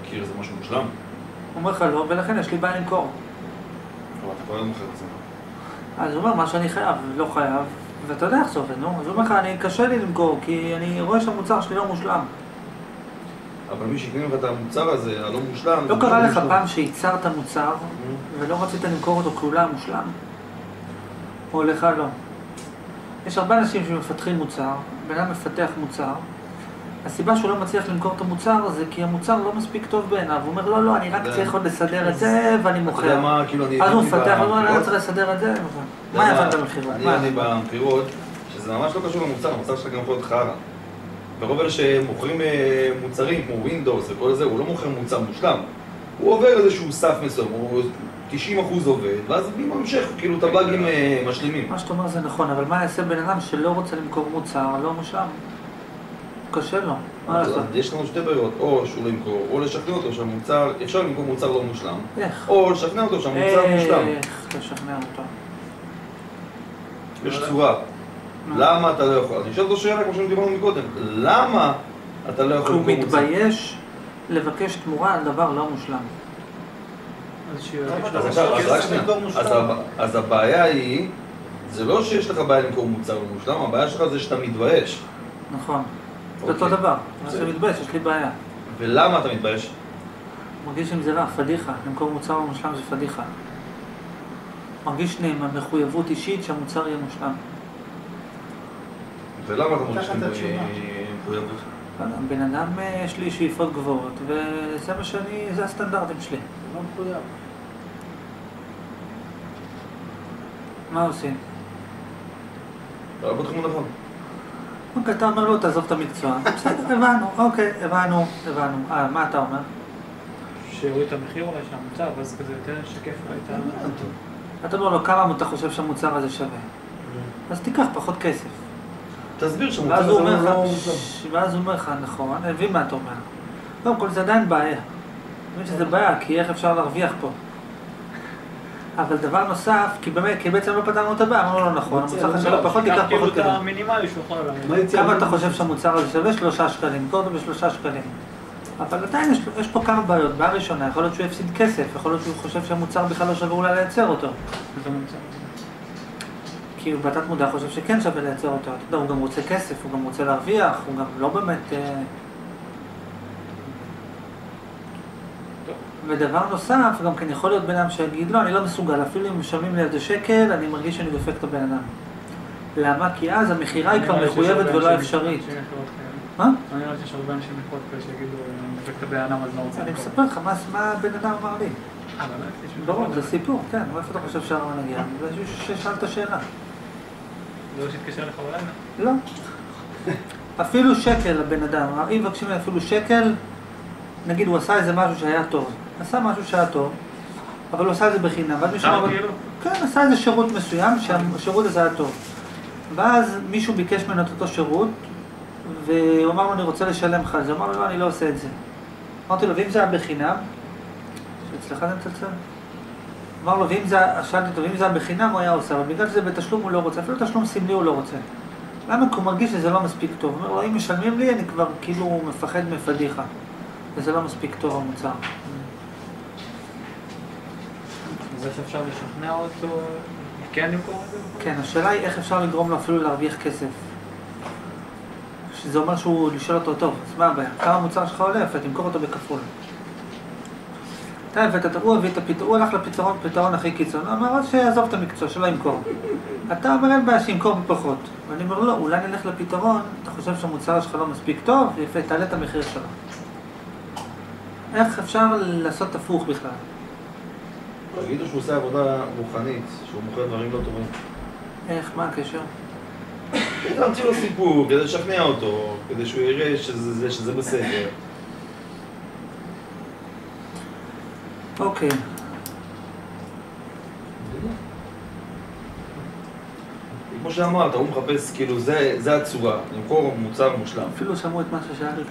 מכיר איזה משהו מושלם? הוא אומר לך לא, ולכן יש לי בעיה למכור. אבל אתה כבר לא מוכר את זה. אז הוא אומר, מה שאני חייב, לא חייב, ואתה יודע איך זה עובד, נו. אז הוא אומר לך, אני, קשה לי למכור, כי אני רואה שהמוצר שלי לא מושלם. אבל מי שיקנה לך את המוצר הזה, הלא מושלם... לא קרה משהו לך. פעם שייצרת מוצר, ולא רצית למכור אותו כי הוא לא מושלם? או לך לא. יש הרבה אנשים שמפתחים מוצר, בן אדם מפתח מוצר, הסיבה שהוא לא מצליח למכור את המוצר זה כי המוצר לא מספיק טוב בעיניו, הוא אומר לא, לא, אני רק צריך עוד לסדר את זה ואני אתה יודע מוכר. מה, כאילו אני... אז הוא מפתח, הוא אומר, אני במכירות, צריך לסדר את זה, מה יודע הבנת במכירות? אני? הבנתי במכירות, שזה ממש לא קשור למוצר, המוצר שלך גם יכול להיות חרא. ורוב אלה שמוכרים אה, מוצרים כמו Windows וכל זה, הוא לא מוכר מוצר מושלם. הוא עובר איזשהו סף מסוים, הוא 90% עובד, ואז עם המשך, כאילו את הבאגים אה, משלימים. מה שאתה אומר זה נכון, אבל מה יעשה בן אדם שלא רוצה למכור מוצר לא מושלם? קשה לו, מה אז לעשות? יש לנו שתי ברירות, או שהוא לא ימכור, או לשכנע אותו שהמוצר, אפשר למכור מוצר לא מושלם, איך? או לשכנע אותו שהמוצר מושלם. איך לשכנע אותו? יש צורה. למה אתה לא יכול? אני אשאל אותו שאלה כמו שדיברנו מקודם, למה אתה לא יכול הוא למכור מוצר? מתבייש לבקש תמורה על דבר לא מושלם. אז מושלם. אז הבעיה היא, זה לא שיש לך בעיה למכור מוצר לא מושלם, הבעיה שלך זה שאתה מתבייש. נכון. זה אותו אוקיי. דבר. מה בסדר. שמתבייש, יש לי בעיה. ולמה אתה מתבייש? מרגיש עם זה רע, פדיחה. למכור מוצר מושלם זה פדיחה. מרגיש לי עם המחויבות אישית שהמוצר יהיה מושלם. ולמה אתה מרגיש עם התשובה. מחויבות? בן אדם, אה, יש לי שאיפות גבוהות, וזה מה שאני, זה הסטנדרטים שלי. לא מחויב. מה עושים? לא בתחום הנכון. אוקיי, אתה אומר לו, תעזוב את המקצוע. בסדר, הבנו, אוקיי, הבנו, הבנו. אה, מה אתה אומר? שיוריד את המחיר אולי של המוצר, ואז כזה יותר ישקף לו את ה... אתה אומר לו, כמה אתה חושב שהמוצר הזה שווה? אז תיקח פחות כסף. תסביר שהמוצר הזה לא לך, מושלם. "ש- ואז הוא אומר לך, נכון, אני מבין מה אתה אומר. קודם כל זה עדיין בעיה. אני מבין שזה בעיה, כי איך אפשר להרוויח פה? אבל דבר נוסף, כי באמת, כי בעצם לא פתרנו את הבעיה, אמרנו לו נכון, המוצר לא, פחות, תיקח תיקח כאילו פחות את כסף. המינימלי שהוא יכול מה לעשות. יציע? כמה אתה חושב שהמוצר הזה שווה? שלושה שקלים, תמכור אותו בשלושה שקלים. אבל עדיין יש, יש פה כמה בעיות. בעיה ראשונה, יכול להיות שהוא יפסיד כסף, יכול להיות שהוא חושב שהמוצר בכלל לא שווה אולי לייצר אותו. כי הוא בתת מודע חושב שכן שווה לייצר אותו. אתה יודע, הוא גם רוצה כסף, הוא גם רוצה להרוויח, הוא גם לא באמת... אה, טוב. ודבר נוסף, גם כן יכול להיות בן אדם שיגיד, לא, אני לא מסוגל, אפילו אם משלמים לי על זה שקל, אני מרגיש שאני דופק את הבן אדם. למה? כי אז המכירה היא כבר מחויבת ולא אפשרית. כאלה. מה? אני לי שיש הרבה אנשים מכירות כאלה שיגידו, אני דופק את הבן אדם אז לא רוצה אני. מספר לך מה הבן אדם אמר לי. יש ברור? זה סיפור, כן, מאיפה אתה חושב שהרעיון הגיע? זה מישהו ששאל את השאלה. זה לא שהתקשר לך בלילה? לא. אפילו שקל לבן אדם, אם מבקשים אפילו שקל, נגיד הוא עשה איזה משהו שהיה טוב. עשה משהו שהיה טוב, אבל הוא עשה את זה בחינם. ואז מישהו אמר? כן, עשה איזה שירות מסוים, שהשירות הזה היה טוב. ואז מישהו ביקש ממנו את אותו שירות, והוא אמר לו, אני רוצה לשלם לך על זה. הוא אמר לו, לא, אני לא עושה את זה. אמרתי לו, ואם זה היה בחינם? אצלך זה מצלצל? אמר לו, ואם זה, שאלתי אותו, ואם זה היה בחינם הוא היה עושה, אבל בגלל שזה בתשלום הוא לא רוצה, אפילו תשלום סמלי הוא לא רוצה. למה? כי הוא מרגיש שזה לא מספיק טוב. הוא אומר לו, אם משלמים לי, אני כבר כאילו מפחד מפדיחה. וזה לא מספיק טוב המוצר. אז איך אפשר לשכנע אותו כן למכור את זה? כן, השאלה היא איך אפשר לגרום לו אפילו להרוויח כסף. שזה אומר שהוא, לשאול אותו, טוב, אז מה הבעיה? כמה המוצר שלך עולה? יפה, תמכור אותו בכפול. אתה הבאת, הוא הביא את הפתרון, הוא הלך לפתרון, פתרון הכי קיצוני, הוא אמר, אז שיעזוב את המקצוע, שלא ימכור. אתה אומר, אין בעיה, שימכור בפחות. ואני אומר, לא, אולי נלך לפתרון, אתה חושב שהמוצר שלך לא מספיק טוב, יפה, תעלה את המחיר שלו. איך אפשר לעשות הפוך בכלל? תגידו שהוא עושה עבודה רוחנית, שהוא מוכר דברים לא טובים. איך, מה הקשר? כדי להמציא לו סיפור, כדי לשכנע אותו, כדי שהוא יראה שזה, זה- שזה בסדר. אוקיי. כמו שאמרת, הוא מחפש, כאילו, זה, זה הצורה, למכור מוצר מושלם. אפילו שמעו את מה ששאלת.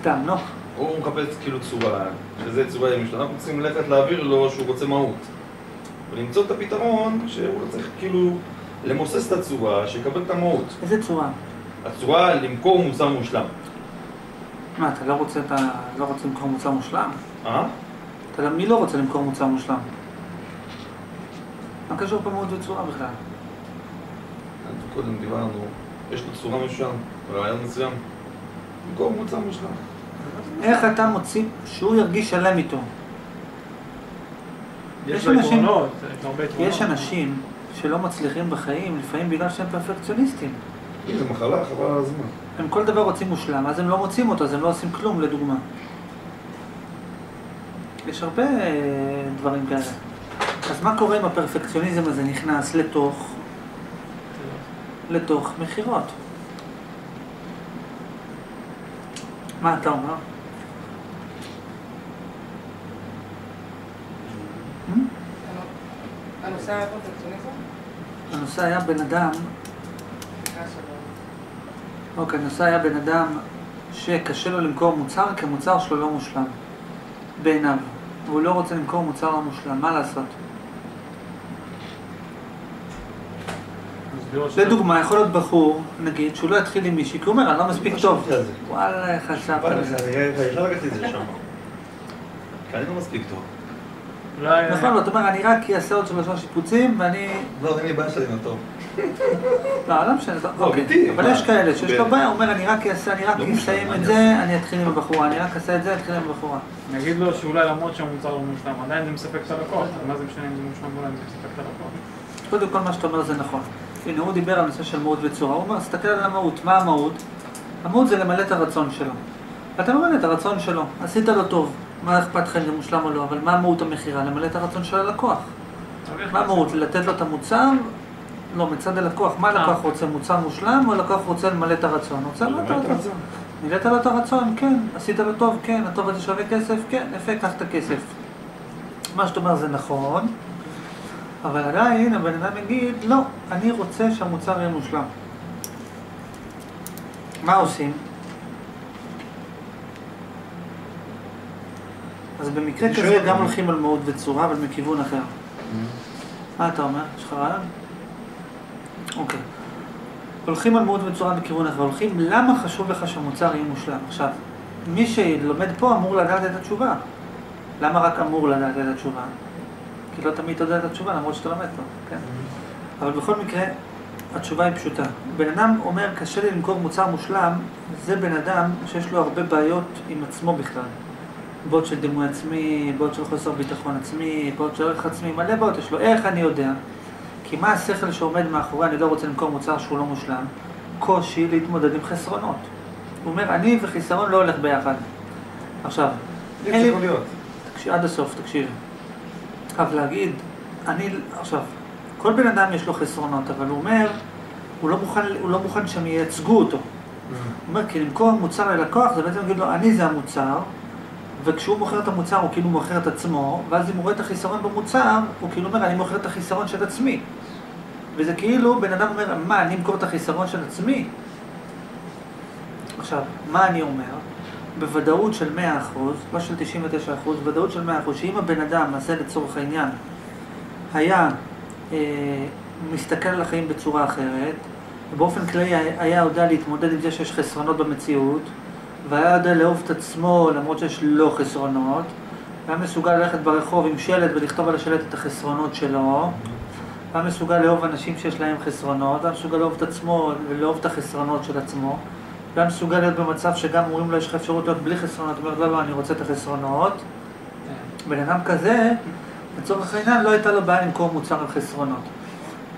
סתם, נו. הוא מחפש כאילו צורה, שזה צורה ימית. אנחנו צריכים ללכת להעביר לו שהוא רוצה מהות. ולמצוא את הפתרון שהוא לא צריך כאילו למוסס את הצורה, שיקבל את המהות. איזה צורה? הצורה למכור מוצר מושלם. מה, אתה לא רוצה, אתה לא רוצה למכור מוצר מושלם? אה? אתה, מי לא רוצה למכור מוצר מושלם? מה קשור פה מאוד וצורה בכלל? קודם דיברנו, יש לו צורה מסוים, רעיון מסוים. במקום מוצר מושלם. איך אתה מוציא שהוא ירגיש שלם איתו? יש אנשים- יש אנשים שלא מצליחים בחיים, לפעמים בגלל שהם פרפקציוניסטים. אם זה מחלה, חבל על הזמן. הם כל דבר רוצים מושלם, אז הם לא מוצאים אותו, אז הם לא עושים כלום, לדוגמה. יש הרבה אה, דברים כאלה. אז מה קורה אם הפרפקציוניזם הזה נכנס לתוך, לתוך מכירות? מה אתה אומר? Hmm? הנושא היה בן אדם, שלום. אוקיי, הנושא היה בן אדם שקשה לו למכור מוצר כי המוצר שלו לא מושלם בעיניו. והוא לא רוצה למכור מוצר לא מושלם, מה לעשות? אז לראות שזה- לדוגמה, יכול להיות בחור, נגיד, שהוא לא יתחיל עם מישהי, כי הוא אומר, אני לא מספיק טוב. וואלה, איך חשבת על זה. אני ישר לקחתי את זה לשם. כי אני לא מספיק טוב. נכון, אתה אומר, אני רק אעשה עוד שלושה שיפוצים, ואני... לא, אין לי בעיה שאני לא טוב. לא, לא משנה, לא, אוקיי. אבל? יש כאלה שיש לו ב- בעיה, הוא אומר, אני רק אעשה, אני רק לא אסיים את זה? אני אתחיל עם הבחורה, אני רק אעשה את זה, אתחיל עם הבחורה. נגיד לו שאולי למרות שהמוצר לא מושלם, עדיין זה מספק את הלקוח, מה זה משנה אם זה מושלם או לא, אם זה מספק את הלקוח. קודם כל מה שאתה אומר זה נכון. הנה, הוא דיבר על נושא של מהות וצורה, הוא אומר, תסתכל על המהות, מה המהות? המהות זה למלא את הרצון שלו. ואתה ממלא את הרצון שלו, עשית לו טוב, מה אכפת לך אם זה מושלם או לא, אבל מה מהות המכירה? למלא את הרצון של הלקוח. מה המהות? לתת לו את המוצר? לא, מצד הלקוח. מה הלקוח רוצה? מוצר מושלם, או הלקוח רוצה למלא את הרצון? רוצה למלא את הרצון. מילאת לו את הרצון, כן. עשית לו טוב, כן. הטוב הזה שווה כסף, כן. יפה, קח את הכסף. מה שאתה אומר זה נכון, אבל עדיין הבן אדם יגיד, לא, אני רוצה שהמוצר יהיה מושלם. מה עושים? אז במקרה כזה גם. הולכים על מהות וצורה, אבל מכיוון אחר. מה אתה אומר? יש לך רעיון? אוקיי. הולכים על מהות וצורה בכיוון אחר. הולכים, למה חשוב לך שהמוצר יהיה מושלם? עכשיו, מי שלומד פה אמור לדעת את התשובה. למה רק אמור לדעת את התשובה? כי לא תמיד אתה יודע את התשובה, למרות שאתה לומד פה, כן? אבל בכל מקרה, התשובה היא פשוטה. בן אדם אומר, קשה לי למכור מוצר מושלם, זה בן אדם שיש לו הרבה בעיות עם עצמו בכלל. בעיות של דימוי עצמי, בעיות של חוסר ביטחון עצמי, בעיות של ערך עצמי, מלא בעיות יש לו. איך אני יודע? כי מה השכל שעומד מאחורי אני לא רוצה למכור מוצר שהוא לא מושלם? קושי להתמודד עם חסרונות. הוא אומר, אני וחיסרון לא הולך ביחד. עכשיו, אין לי... עד הסוף, תקשיב. אבל להגיד, אני, עכשיו, כל בן אדם יש לו חסרונות, אבל הוא אומר, הוא לא מוכן, הוא לא מוכן שהם ייצגו אותו. הוא אומר, כי למכור מוצר ללקוח, זה בעצם להגיד לו, אני זה המוצר, וכשהוא מוכר את המוצר, הוא כאילו מוכר את עצמו, ואז אם הוא רואה את החיסרון במוצר, הוא כאילו אומר, אני מוכר את החיסרון של עצמי. וזה כאילו, בן אדם אומר, מה, אני אמכור את החיסרון של עצמי? עכשיו, מה אני אומר? בוודאות של 100%, לא של 99%, בוודאות של 100%, שאם הבן אדם, נעשה לצורך העניין, היה אה, מסתכל על החיים בצורה אחרת, ובאופן כללי היה יודע להתמודד עם זה שיש חסרונות במציאות, והיה יודע לאהוב את עצמו למרות שיש לו חסרונות, והיה מסוגל ללכת ברחוב עם שלט ולכתוב על השלט את החסרונות שלו, והיה מסוגל לאהוב אנשים שיש להם חסרונות, והיה מסוגל לאהוב את עצמו ולאהוב את החסרונות של עצמו, והיה מסוגל להיות במצב שגם אומרים לו יש לך אפשרות להיות בלי חסרונות, הוא אומר לא, לא, אני רוצה את החסרונות. בן אדם כזה, לצורך העניין, לא הייתה לו בעיה למכור מוצר על חסרונות.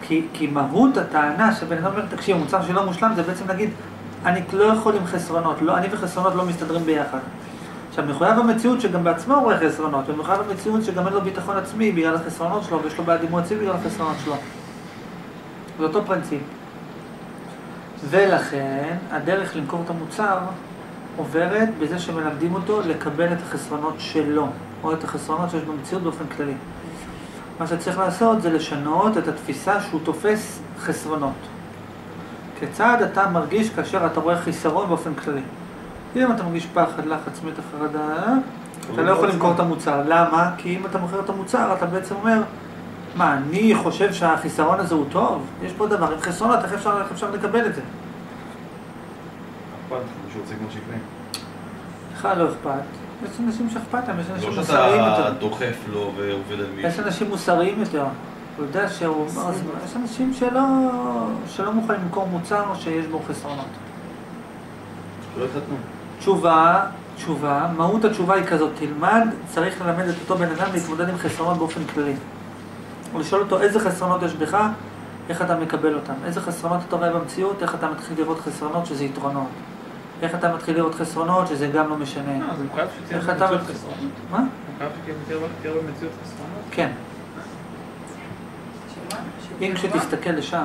כי, כי מהות הטענה שבן אדם אומר, תקשיב, המוצר שלא מושלם זה בעצם להגיד, אני לא יכול עם חסרונות, לא, אני וחסרונות לא מסתדרים ביחד. עכשיו, מחויב המציאות שגם בעצמו הוא רואה חסרונות, ומחויב המציאות שגם אין לו ביטחון עצמי בגלל החסרונות שלו, ויש לו בעיה דימוי עצמי בגלל החסרונות שלו. זה אותו פרינציפ. ולכן, הדרך למכור את המוצר עוברת בזה שמלמדים אותו לקבל את החסרונות שלו, או את החסרונות שיש במציאות באופן כללי. מה שצריך לעשות זה לשנות את התפיסה שהוא תופס חסרונות. כיצד אתה מרגיש כאשר אתה רואה חיסרון באופן כללי? אם אתה מרגיש פחד, לחץ, מתח, חרדה, אתה לא יכול למכור את המוצר. למה? כי אם אתה מוכר את המוצר, אתה בעצם אומר, מה, אני חושב שהחיסרון הזה הוא טוב? יש פה דבר עם חסרונות, איך אפשר, איך אפשר לקבל את זה? אכפת לך, מישהו רוצה לקנות שקנה. בכלל לא אכפת. יש אנשים שאכפת להם, יש אנשים לא מוסריים שאתה יותר. דוחף לו ועובד על יש מישהו. אנשים מוסריים יותר. הוא יודע שהוא... יש אנשים שלא, שלא מוכנים למכור מוצר שיש בו חסרונות. יתחתנו. תשובה, תשובה, מהות התשובה היא כזאת, תלמד, צריך ללמד את אותו בן אדם להתמודד עם חסרונות באופן כללי. ולשאול אותו איזה חסרונות יש בך, איך אתה מקבל אותם. איזה חסרונות אתה רואה במציאות, איך אתה מתחיל לראות חסרונות שזה יתרונות. איך אתה מתחיל לראות חסרונות שזה גם לא משנה. לא, זה מחויב שתהיה איך אתה במציאות חסרונות. מה? מחויב שתהיה תהיה במציאות חסרונות. כן. אם כשתסתכל לשם,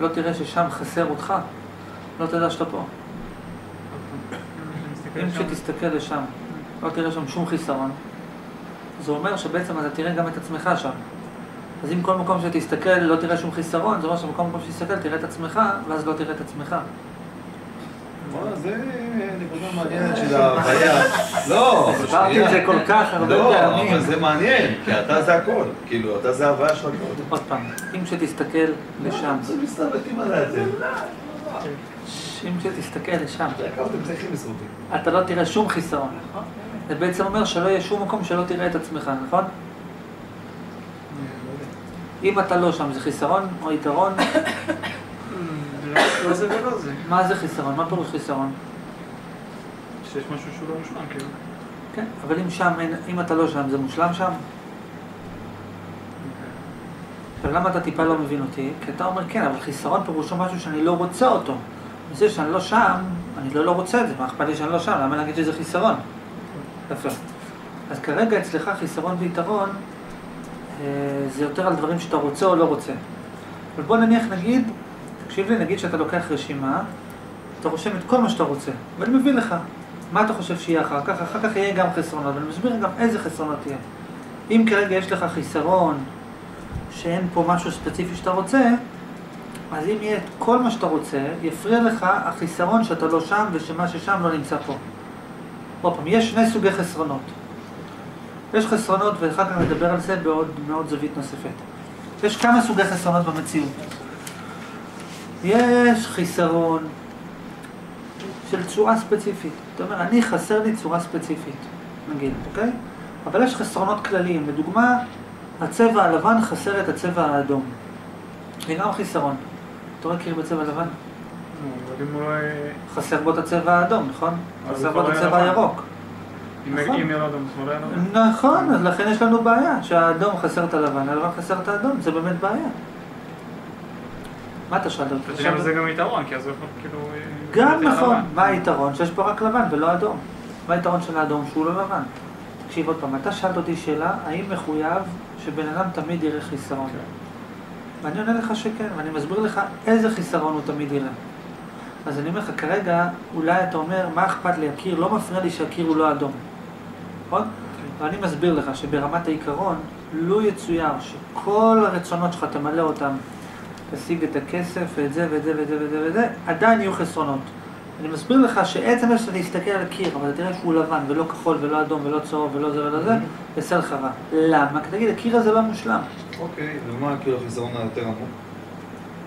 לא תראה ששם חסר אותך, לא תדע שאתה פה. אם כשתסתכל לשם, לא תראה שם שום חיסרון, זה אומר שבעצם אתה תראה גם את עצמך שם. אז אם כל מקום שתסתכל לא תראה שום חיסרון, זה אומר שבכל מקום שתסתכל תראה את עצמך, ואז לא תראה את עצמך. זה נקודה מעניינת של ההוויה. לא, הסברתי. את זה כל כך הרבה לא, פעמים. אבל זה מעניין, כי אתה זה הכל. כאילו, אתה זה ההוויה של הכל. עוד פעם, אם כשתסתכל לשם, זה מסתלבטים על זה. אם לשם, זה כמה אתם צריכים מסרוטים. אתה לא תראה שום חיסרון. זה בעצם אומר שלא יהיה שום מקום שלא תראה את עצמך, נכון? אם אתה לא שם, זה חיסרון או יתרון? לא זה ולא זה. מה זה חיסרון? מה פירוש חיסרון? שיש משהו שהוא לא מושלם, כאילו. כן, אבל אם שם, אם אתה לא שם, זה מושלם שם? עכשיו, למה אתה טיפה לא מבין אותי? כי אתה אומר, כן, אבל חיסרון פירושו משהו שאני לא רוצה אותו. זה שאני לא שם, אני לא לא רוצה את זה, מה אכפת לי שאני לא שם? למה להגיד שזה חיסרון? יפה. אז כרגע אצלך חיסרון ויתרון, זה יותר על דברים שאתה רוצה או לא רוצה. אבל בוא נניח, נגיד, תקשיב לי, נגיד שאתה לוקח רשימה, אתה רושם את כל מה שאתה רוצה, ואני מביא לך. מה אתה חושב שיהיה אחר כך? אחר כך יהיה גם חסרונות, ואני מסביר גם איזה חסרונות יהיה. אם כרגע יש לך חיסרון, שאין פה משהו ספציפי שאתה רוצה, אז אם יהיה את כל מה שאתה רוצה, יפריע לך החיסרון שאתה לא שם ושמה ששם לא נמצא פה. עוד פעם, יש שני סוגי חסרונות. יש חסרונות, ואחר כך נדבר על זה בעוד מאוד זווית נוספת. יש כמה סוגי חסרונות במציאות. יש חיסרון של צורה ספציפית. אתה אומר, אני חסר לי צורה ספציפית, נגיד, אוקיי? אבל יש חסרונות כלליים. לדוגמה, הצבע הלבן חסר את הצבע האדום. זה גם חיסרון. אתה רואה קיר בצבע לבן? לא... יהיה- חסר בו את הצבע האדום, נכון? חסר בו את הצבע. הירוק. אם נכון. יהיה לו אדום, לבן. נכון, אז לכן יש לנו בעיה, שהאדום חסר את הלבן, הלבן חסר את האדום, זה באמת בעיה. מה אתה שאלת אותי? אבל זה גם יתרון, כי אז הוא כאילו... אה, גם נכון. מה היתרון? שיש פה רק לבן ולא אדום. מה היתרון של האדום? שהוא לא לבן. תקשיב עוד פעם, אתה שאלת אותי שאלה, האם מחויב שבן אדם תמיד יראה חיסרון? כן. ואני עונה לך שכן, ואני מסביר לך איזה חיסרון הוא תמיד יראה. אז אני אומר לך, כרגע, אולי אתה אומר, מה אכפת לי, הקיר, לא מפריע לי שהקיר הוא לא אדום. נכון? ואני מסביר לך שברמת העיקרון, לו יצויר שכל הרצונות שלך תמלא אותם, תשיג את הכסף ואת זה ואת זה ואת זה ואת זה ואת זה, עדיין יהיו חסרונות. אני מסביר לך שעצם זה שאתה תסתכל על הקיר, אבל אתה תראה שהוא לבן ולא כחול ולא אדום ולא צהוב ולא זה ולא זה, יעשה לך רע. למה? כי תגיד, הקיר הזה לא מושלם. אוקיי, ומה כאילו החיסרון היותר עמוק?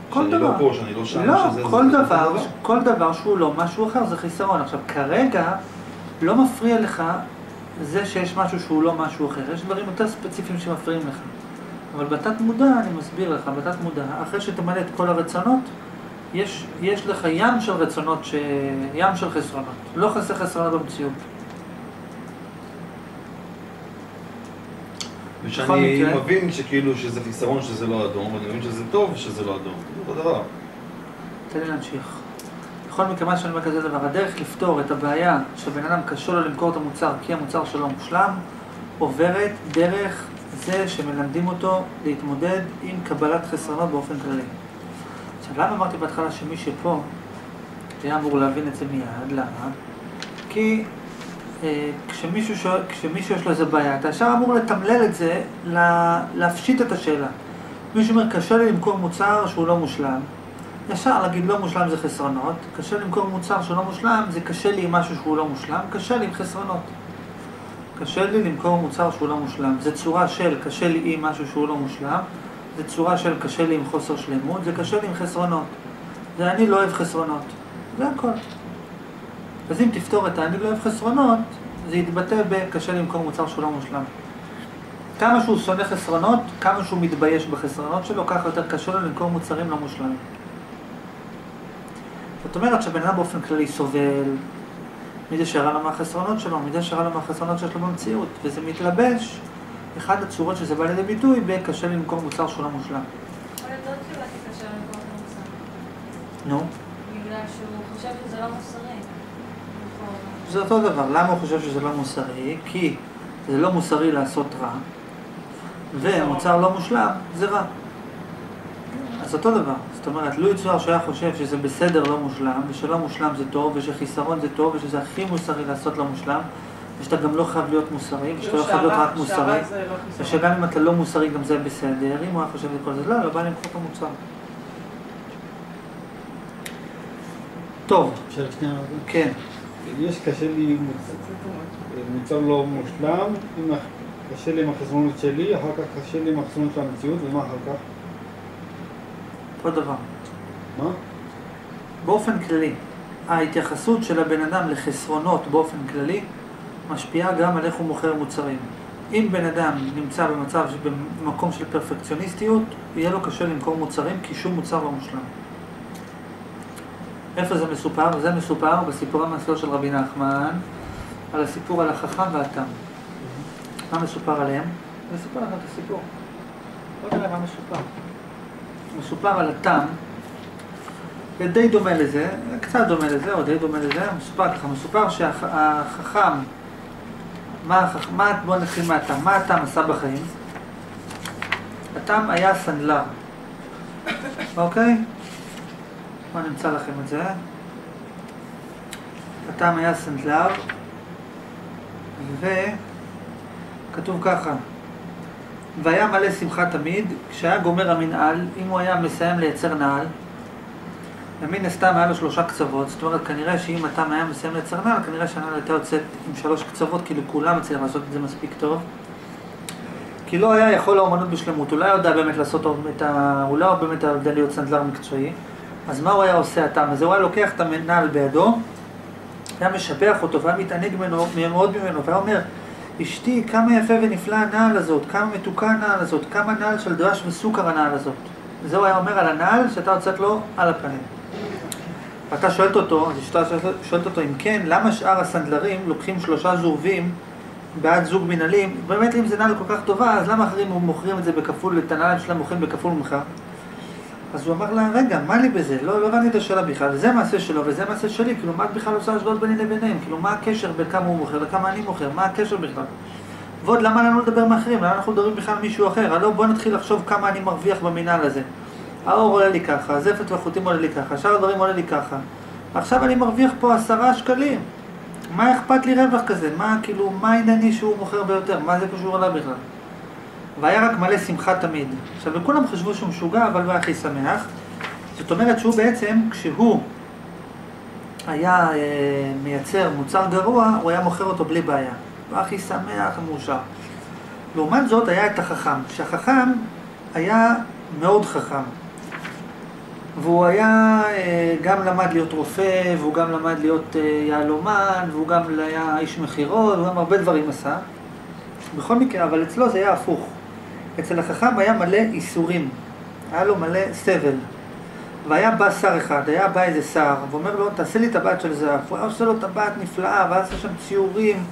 כל שאני דבר. לא פה, שאני לא שם, לא, שזה... כל זה דבר, כל דבר שהוא לא משהו אחר זה חיסרון. עכשיו, כרגע לא מפריע לך זה שיש משהו שהוא לא משהו אחר. יש דברים יותר ספציפיים שמפריעים לך. אבל בתת מודע, אני מסביר לך, בתת מודע, אחרי שתמלא את כל הרצונות, יש, יש לך ים של רצונות, ש... ים של חסרונות. לא חסר חסרונות במציאות. ושאני מבין שכאילו שזה חיסרון שזה לא אדום, ואני מבין שזה טוב שזה לא אדום. זה אותו דבר. תן לי להמשיך. בכל מקרה, שאני אומר כזה דבר, הדרך לפתור את הבעיה שבן אדם קשה לו למכור את המוצר כי המוצר שלו מושלם, עוברת דרך זה שמלמדים אותו להתמודד עם קבלת חסרונות באופן כללי. עכשיו, למה אמרתי בהתחלה שמי שפה היה אמור להבין את זה מיד? למה? כי אה, כשמישהו, שואל, כשמישהו יש לו איזה בעיה, אתה ישר אמור לתמלל את זה, לה, להפשיט את השאלה. מישהו אומר, קשה לי למכור מוצר שהוא לא מושלם. ישר להגיד לא מושלם זה חסרונות, קשה למכור מוצר שהוא לא מושלם, זה קשה לי עם משהו שהוא לא מושלם, קשה לי עם חסרונות. קשה לי למכור מוצר שהוא לא מושלם. זה צורה של קשה לי עם משהו שהוא לא מושלם, זה צורה של קשה לי עם חוסר שלמות, זה קשה לי עם חסרונות. זה אני לא אוהב חסרונות. זה הכל. אז אם תפתור את האני לא אוהב חסרונות, זה יתבטא בקשה למכור מוצר שהוא לא מושלם. כמה שהוא שונא חסרונות, כמה שהוא מתבייש בחסרונות שלו, ככה יותר קשה לו למכור מוצרים לא מושלמים. זאת אומרת שבן אדם באופן כללי סובל מזה שהרע לו מהחסרונות שלו, מזה שהרע לו מהחסרונות שיש לו במציאות, וזה מתלבש, אחת הצורות שזה בא לידי ביטוי, בקשה למכור מוצר שהוא לא מושלם. המוצר. נו, בגלל שהוא חושב שזה לא מוסרי. זה אותו דבר. למה הוא חושב שזה לא מוסרי? כי זה לא מוסרי לעשות רע, ומוצר לא מושלם זה רע. אז אותו דבר. זאת אומרת, לו יצויר שהיה חושב שזה בסדר לא מושלם, ושלא מושלם זה טוב, ושחיסרון זה טוב, ושזה הכי מוסרי לעשות לא מושלם, ושאתה גם לא חייב להיות מוסרי, ושאתה לא חייב להיות רק מוסרי, לא. ושגם אם אתה לא מוסרי גם זה בסדר, אם הוא היה חושב את כל זה, לא, לא בא למכור את המוצר. טוב, אפשר שנייה? רגע? כן. יש קשה לי מוצר, לא מושלם, קשה לי עם החסרונות שלי, אחר כך קשה לי עם החסרונות של המציאות, ומה אחר כך? אותו דבר. מה? באופן כללי, ההתייחסות של הבן אדם לחסרונות באופן כללי משפיעה גם על איך הוא מוכר מוצרים. אם בן אדם נמצא במצב, במקום של פרפקציוניסטיות, יהיה לו קשה למכור מוצרים כי שום מוצר לא מושלם. איפה זה מסופר? זה מסופר בסיפור המסור של רבי נחמן, על הסיפור על החכם והתם. מה מסופר עליהם? אספר לכם את הסיפור. בואו נראה מה מסופר. מסופר על התם, זה די דומה לזה, קצת דומה לזה, או די דומה לזה, מסופר ככה, מסופר שהחכם, מה, מה, בואו נתחיל מהתם, מה התם עשה בחיים? התם היה סנדלר, אוקיי? בואו נמצא לכם את זה. התם היה סנדלר, וכתוב ככה, והיה מלא שמחה תמיד, כשהיה גומר המנהל, אם הוא היה מסיים לייצר נעל, ומן הסתם היה לו שלושה קצוות, זאת אומרת כנראה שאם אתה היה מסיים לייצר נעל, כנראה שהנעל הייתה יוצאת עם שלוש קצוות, כאילו כולם מצליחים לעשות את זה מספיק טוב. כי לא היה יכול לאומנות בשלמות, הוא לא יודע באמת לעשות את ה... הוא לא באמת יודע להיות סנדלר מקצועי. אז מה הוא היה עושה הטעם הזה? הוא היה לוקח את הנעל בידו, היה משבח אותו והיה מתענג ממנו, מאוד ממנו, והיה אומר, אשתי, כמה יפה ונפלא הנעל הזאת, כמה מתוקה הנעל הזאת, כמה נעל של דבש וסוכר הנעל הזאת. זה הוא היה אומר על הנעל שהייתה יוצאת לו על הפנים. ואתה שואלת אותו, אז אשתו שואלת אותו, אם כן, למה שאר הסנדלרים לוקחים שלושה זהובים בעד זוג מנהלים? באמת, אם זה נעל כל כך טובה, אז למה אחרים מוכרים את זה בכפול, את הנעל שלהם מוכרים בכפול ממך? אז הוא אמר לה, רגע, מה לי בזה? לא, לא הבנתי את השאלה בכלל, זה מעשה שלו וזה מעשה שלי, כאילו, מה את בכלל עושה השוואות ביני לביניהם? כאילו, מה הקשר בין כמה הוא מוכר לכמה אני מוכר? מה הקשר בכלל? ועוד, למה לנו לדבר מאחרים? למה אנחנו מדברים בכלל על מישהו אחר? הלא, בוא נתחיל לחשוב כמה אני מרוויח במנהל הזה. האור עולה לי ככה, הזפת והחוטים עולה לי ככה, שאר הדברים עולה לי ככה. עכשיו אני מרוויח פה עשרה שקלים. מה אכפת לי רווח כזה? מה, כאילו, מה הענייני שהוא מוכר ביותר? מה זה קשור אליו בכלל? והיה רק מלא שמחה תמיד. עכשיו, וכולם חשבו שהוא משוגע, אבל הוא היה הכי שמח. זאת אומרת שהוא בעצם, כשהוא היה אה, מייצר מוצר גרוע, הוא היה מוכר אותו בלי בעיה. הוא היה הכי שמח ומאושר. לעומת זאת היה את החכם, שהחכם היה מאוד חכם. והוא היה, אה, גם למד להיות רופא, והוא גם למד להיות אה, יהלומן, והוא גם היה איש מכירות, והוא גם הרבה דברים עשה. בכל מקרה, אבל אצלו זה היה הפוך. אצל החכם היה מלא איסורים, היה לו מלא סבל. והיה בא שר אחד, היה בא איזה שר, ואומר לו, תעשה לי טבעת של זהב. הוא היה עושה לו טבעת נפלאה, והיה עושה שם ציורים,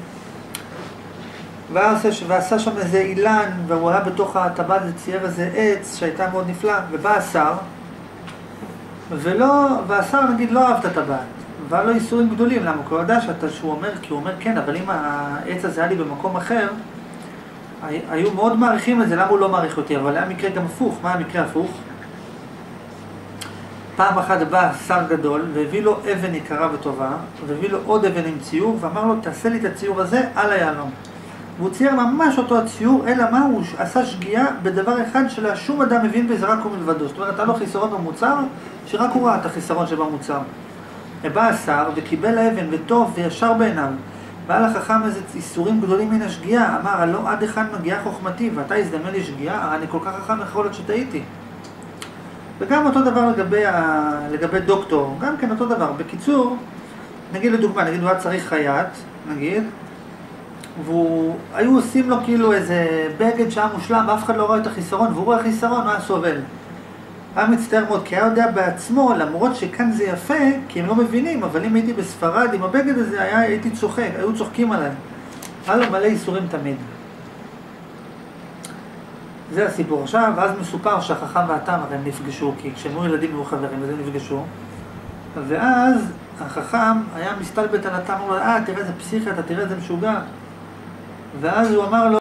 והיה עושה, ועשה שם איזה אילן, והוא היה בתוך הטבעת וצייר איזה עץ שהייתה מאוד נפלאה, ובא השר, ולא, והשר נגיד לא אהב את הטבעת, והיה לו איסורים גדולים, למה? כי הוא ידע שהוא אומר, כי הוא אומר כן, אבל אם העץ הזה היה לי במקום אחר, היו מאוד מעריכים את זה, למה הוא לא מעריך אותי? אבל היה מקרה גם הפוך, מה המקרה הפוך? פעם אחת בא שר גדול והביא לו אבן יקרה וטובה, והביא לו עוד אבן עם ציור, ואמר לו, תעשה לי את הציור הזה על היהלום. והוא צייר ממש אותו הציור, אלא מה הוא עשה שגיאה בדבר אחד שלא שום אדם מבין בזה רק הוא מלבדו. זאת אומרת, היה לו חיסרון במוצר, שרק הוא ראה את החיסרון שבמוצר. ובא השר וקיבל האבן וטוב וישר בעיניו. והיה לחכם איזה איסורים גדולים מן השגיאה, אמר, הלא עד היכן מגיעה חוכמתי, ואתה הזדמן לי שגיאה, אני כל כך חכם יכול להיות שטעיתי. וגם אותו דבר לגבי, ה... לגבי דוקטור, גם כן אותו דבר. בקיצור, נגיד לדוגמה, נגיד הוא היה צריך חייט, נגיד, והיו עושים לו כאילו איזה בגד שהיה מושלם, ואף אחד לא רואה את החיסרון, והוא רואה חיסרון, הוא היה סובל. היה מצטער מאוד, כי היה יודע בעצמו, למרות שכאן זה יפה, כי הם לא מבינים, אבל אם הייתי בספרד עם הבגד הזה, היה, הייתי צוחק, היו צוחקים עליי. היה לו מלא ייסורים תמיד. זה הסיפור. עכשיו, ואז מסופר שהחכם והתם הרי הם נפגשו, כי כשהם היו ילדים היו חברים, אז הם נפגשו. ואז החכם היה מסתלבט על התם, הוא אמר אה, תראה איזה פסיכי, אתה תראה איזה משוגע. ואז הוא אמר לו,